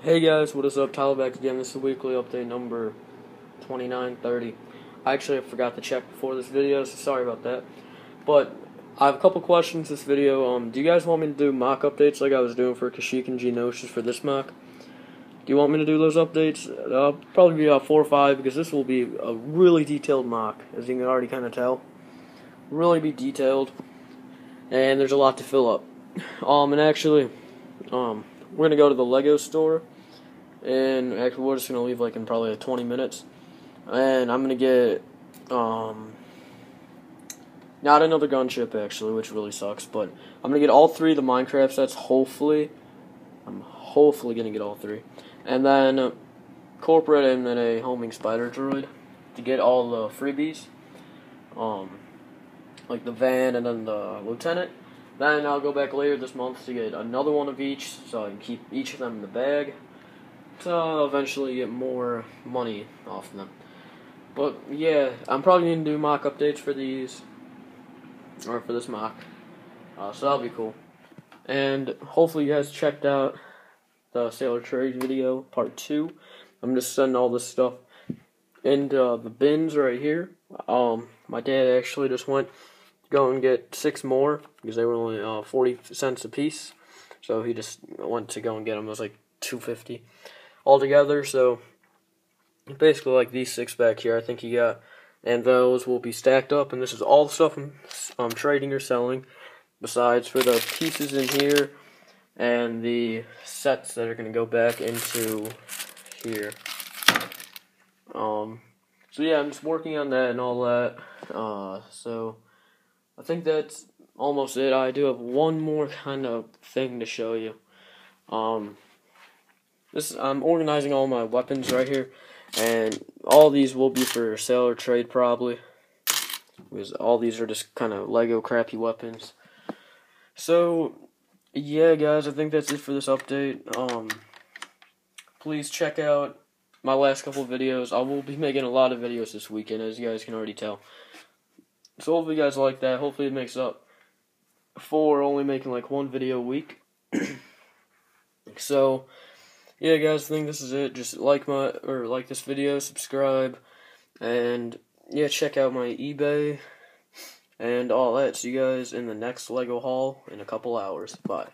Hey guys, what is up? Tyler back again. This is weekly update number 2930. I actually forgot to check before this video, so sorry about that. But I have a couple questions this video. Um, do you guys want me to do MOC updates like I was doing for Kashyyyk and Geonosis for this MOC? Do you want me to do those updates? Uh, probably be about four or five because this will be a really detailed MOC, as you can already kind of tell. Really be detailed, and there's a lot to fill up. Um, and actually, um, we're gonna go to the Lego store, and actually we're just gonna leave like in probably like 20 minutes, and I'm gonna get um not another gunship actually, which really sucks, but I'm gonna get all three of the Minecraft sets. Hopefully, I'm hopefully gonna get all three, and then uh, corporate and then a homing spider droid to get all the freebies, um, like the van and then the lieutenant. Then I'll go back later this month to get another one of each, so I can keep each of them in the bag to eventually get more money off them. But yeah, I'm probably gonna do MOC updates for these, or for this MOC, uh, so that'll be cool. And hopefully you guys checked out the Sailor Trade video, part two. I'm just sending all this stuff into the bins right here. Um, my dad actually just went go and get six more because they were only uh, 40 cents a piece. So he just went to go and get them. It was like 250 altogether. So basically, like these six back here, I think he got, and those will be stacked up. And this is all the stuff I'm, I'm trading or selling. Besides for the pieces in here and the sets that are going to go back into here. Um. So yeah, I'm just working on that and all that. Uh. So. I think that's almost it. I do have one more kind of thing to show you. Um, this I'm organizing all my weapons right here, and all these will be for sale or trade probably, because all these are just kind of Lego crappy weapons. So, yeah, guys, I think that's it for this update. Um, please check out my last couple videos. I will be making a lot of videos this weekend, as you guys can already tell. So hopefully you guys like that. Hopefully it makes up for only making like one video a week. so yeah guys, I think this is it. Just like my or like this video, subscribe, and yeah, check out my eBay and all that. See you guys in the next Lego haul in a couple hours. Bye.